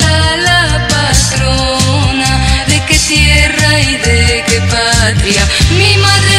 la patrona de qué tierra y de qué patria. Mi madre